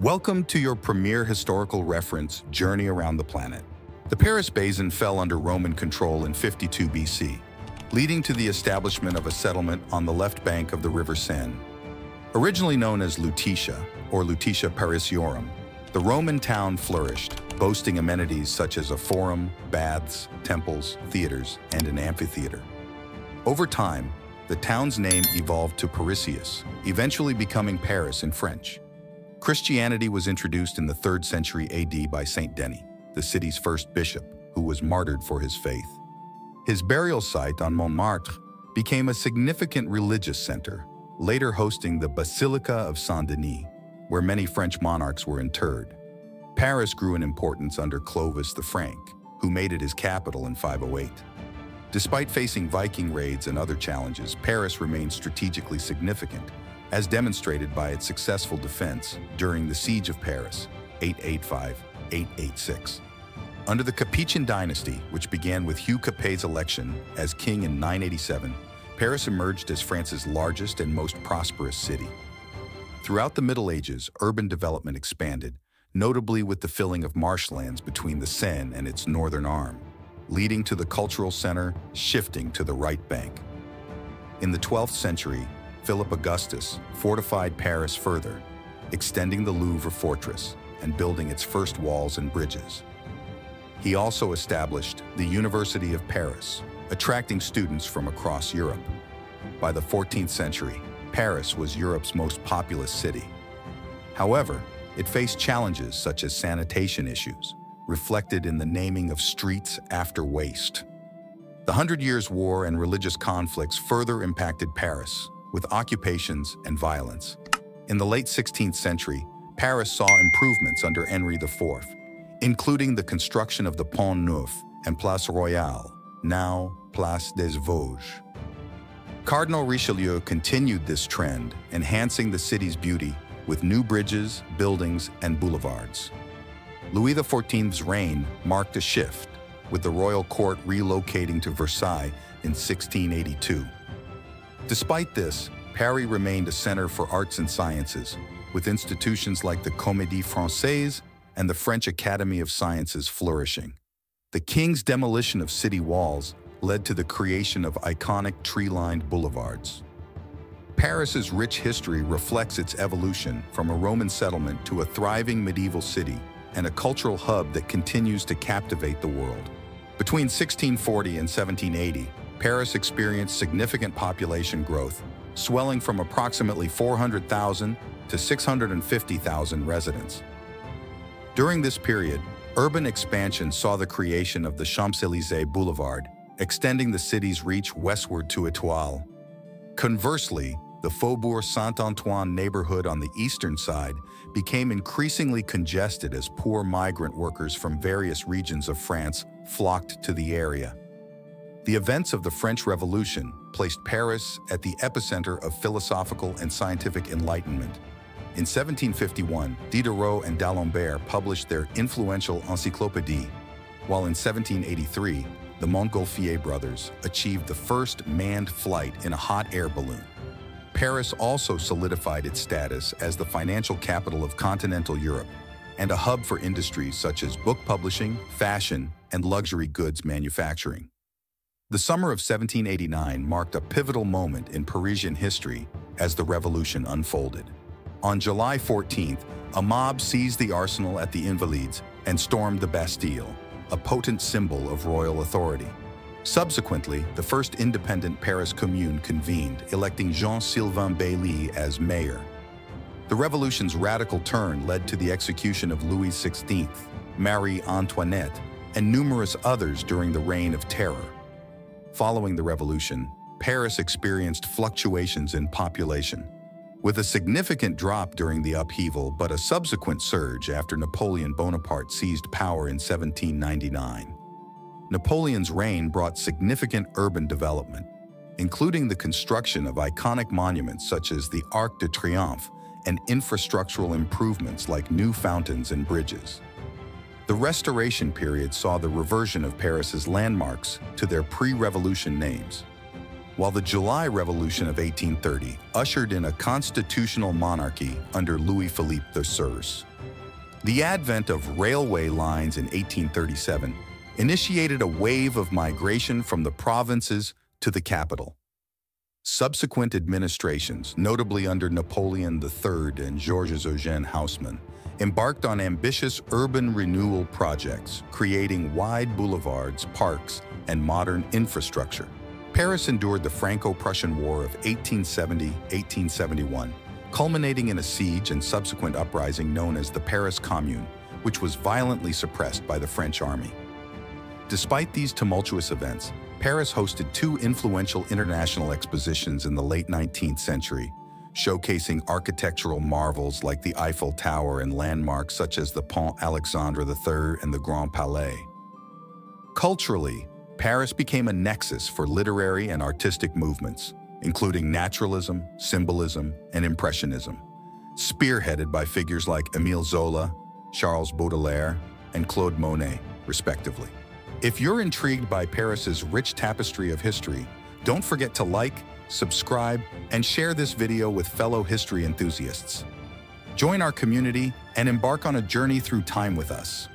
Welcome to your premier historical reference, Journey Around the Planet. The Paris Basin fell under Roman control in 52 BC, leading to the establishment of a settlement on the left bank of the River Seine. Originally known as Lutetia, or Lutetia Parisiorum, the Roman town flourished, boasting amenities such as a forum, baths, temples, theaters, and an amphitheater. Over time, the town's name evolved to Parisius, eventually becoming Paris in French. Christianity was introduced in the 3rd century AD by Saint Denis, the city's first bishop, who was martyred for his faith. His burial site on Montmartre became a significant religious center, later hosting the Basilica of Saint-Denis, where many French monarchs were interred. Paris grew in importance under Clovis the Frank, who made it his capital in 508. Despite facing Viking raids and other challenges, Paris remained strategically significant as demonstrated by its successful defense during the Siege of Paris, 885-886. Under the Capetian dynasty, which began with Hugh Capet's election as king in 987, Paris emerged as France's largest and most prosperous city. Throughout the Middle Ages, urban development expanded, notably with the filling of marshlands between the Seine and its northern arm, leading to the cultural center shifting to the right bank. In the 12th century, Philip Augustus fortified Paris further, extending the Louvre fortress and building its first walls and bridges. He also established the University of Paris, attracting students from across Europe. By the 14th century, Paris was Europe's most populous city. However, it faced challenges such as sanitation issues, reflected in the naming of streets after waste. The Hundred Years' War and religious conflicts further impacted Paris, with occupations and violence. In the late 16th century, Paris saw improvements under Henri IV, including the construction of the Pont Neuf and Place Royale, now Place des Vosges. Cardinal Richelieu continued this trend, enhancing the city's beauty with new bridges, buildings, and boulevards. Louis XIV's reign marked a shift, with the royal court relocating to Versailles in 1682. Despite this, Paris remained a center for arts and sciences, with institutions like the Comédie Française and the French Academy of Sciences flourishing. The king's demolition of city walls led to the creation of iconic tree-lined boulevards. Paris's rich history reflects its evolution from a Roman settlement to a thriving medieval city and a cultural hub that continues to captivate the world. Between 1640 and 1780, Paris experienced significant population growth, swelling from approximately 400,000 to 650,000 residents. During this period, urban expansion saw the creation of the Champs-Élysées Boulevard, extending the city's reach westward to Étoile. Conversely, the Faubourg Saint-Antoine neighborhood on the eastern side became increasingly congested as poor migrant workers from various regions of France flocked to the area. The events of the French Revolution placed Paris at the epicenter of philosophical and scientific enlightenment. In 1751, Diderot and D'Alembert published their influential Encyclopédie, while in 1783, the Montgolfier brothers achieved the first manned flight in a hot air balloon. Paris also solidified its status as the financial capital of continental Europe and a hub for industries such as book publishing, fashion, and luxury goods manufacturing. The summer of 1789 marked a pivotal moment in Parisian history as the revolution unfolded. On July 14th, a mob seized the arsenal at the Invalides and stormed the Bastille, a potent symbol of royal authority. Subsequently, the first independent Paris Commune convened, electing Jean-Sylvain Bailly as mayor. The revolution's radical turn led to the execution of Louis XVI, Marie Antoinette, and numerous others during the Reign of Terror. Following the revolution, Paris experienced fluctuations in population, with a significant drop during the upheaval but a subsequent surge after Napoleon Bonaparte seized power in 1799. Napoleon's reign brought significant urban development, including the construction of iconic monuments such as the Arc de Triomphe and infrastructural improvements like new fountains and bridges. The Restoration period saw the reversion of Paris's landmarks to their pre-revolution names. while the July Revolution of 1830 ushered in a constitutional monarchy under Louis-Philippe III. The advent of railway lines in 1837 initiated a wave of migration from the provinces to the capital. Subsequent administrations, notably under Napoleon III and Georges Eugène Haussmann, embarked on ambitious urban renewal projects, creating wide boulevards, parks, and modern infrastructure. Paris endured the Franco-Prussian War of 1870-1871, culminating in a siege and subsequent uprising known as the Paris Commune, which was violently suppressed by the French army. Despite these tumultuous events, Paris hosted two influential international expositions in the late 19th century, showcasing architectural marvels like the Eiffel Tower and landmarks such as the Pont Alexandre III and the Grand Palais. Culturally, Paris became a nexus for literary and artistic movements, including naturalism, symbolism, and impressionism, spearheaded by figures like Émile Zola, Charles Baudelaire, and Claude Monet, respectively. If you're intrigued by Paris's rich tapestry of history, don't forget to like, subscribe, and share this video with fellow history enthusiasts. Join our community and embark on a journey through time with us.